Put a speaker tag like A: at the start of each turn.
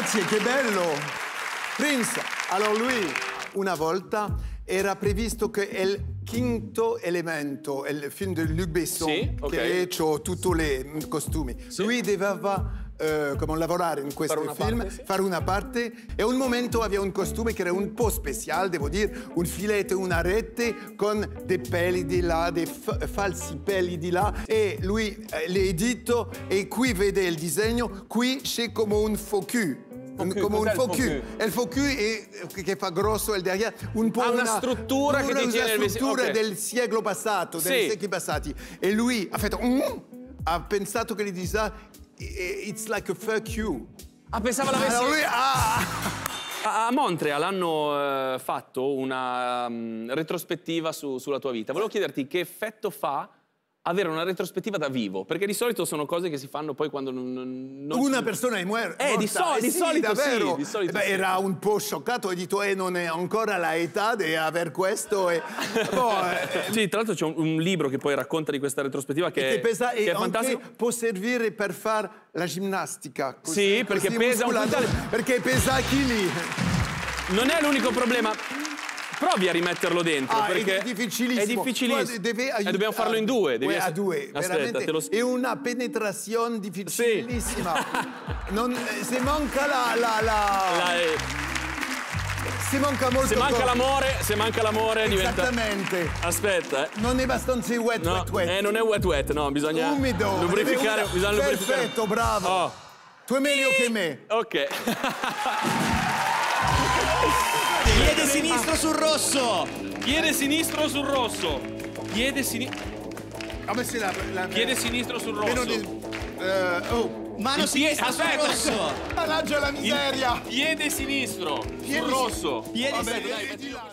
A: Grazie, che bello! Prince, allora lui una volta era previsto che il quinto elemento, il film di Luc Besson,
B: Sì, ok.
A: che ha tutti i costumi, lui doveva eh, come lavorare in questo
B: Fare una
A: film,
B: parte, sì.
A: fare una parte e un momento aveva un costume che era un po' speciale, devo dire, un filetto, una rete con dei peli di là, dei fa- falsi peli di là e lui eh, l'ha detto e qui vede il disegno, qui c'è come un focus. Come un focus.
B: focus?
A: E il focus è, che fa grosso il derrière, un po'
B: Ha una struttura che
A: una,
B: il
A: una struttura
B: ok.
A: del secolo passato, dei
B: Sì.
A: secoli passati. E lui ha fatto "Mm", ha pensato che gli diceva it's like a fuck you.
B: Ah, pensava l'avessi...
A: Allora lui ah,
B: A Montreal hanno eh, fatto una mm, retrospettiva su- sulla tua vita. Volevo chiederti che effetto fa avere una retrospettiva da vivo, perché di solito sono cose che si fanno poi quando non... non- non
A: una
B: si-
A: persona è muer-
B: Eh, di
A: morta.
B: so- di
A: sì,
B: solito sì,
A: davvero.
B: di solito
A: Eh beh,
B: sì.
A: Era un po' scioccato, ha detto eh, non è ancora l'età di aver questo. E... Boh, eh,
B: Sì, tra l'altro c'è un, un libro che poi racconta di questa retrospettiva che,
A: che pesa
B: che è fantastico.
A: può servire per fare la ginnastica.
B: Sì, perché pesa un quintale.
A: Perché pesa chili.
B: Non è l'unico problema. Provi a rimetterlo dentro
A: Ah,
B: perché
A: è difficilissimo.
B: È difficilissimo.
A: Deve
B: Eh,
A: aiut-
B: dobbiamo farlo in due. Devi
A: Uè, a due,
B: Aspetta, te lo
A: È una penetrazione difficilissima. Non- eh, se manca la, la, la-
B: La- eh,
A: Se manca molto
B: se manca l'amore, se manca l'amore diventa.
A: Esattamente.
B: Aspetta, eh.
A: Non è abbastanza wet,
B: No,
A: wet, wet.
B: eh, non è wet wet, no, bisogna
A: Umido.
B: lubrificare.
A: Deve-
B: Bisogna lubrificare.
A: Perfetto, bravo.
B: Oh,
A: Tu è meglio che me.
B: ok.
C: Piede sinistro sul rosso.
D: Piede sinistro sul rosso. Piede, sini-
A: Ha messo la, la
D: piede sinistro sul rosso.
A: di- eh, oh,
C: Mano
D: Il pie-
C: sinistra sul
D: aspetta.
C: rosso.
A: mannaggia la
D: Il
A: miseria.
D: piede sinistro
A: Piede
D: sul
A: si-
D: rosso.
C: Piede sinistro.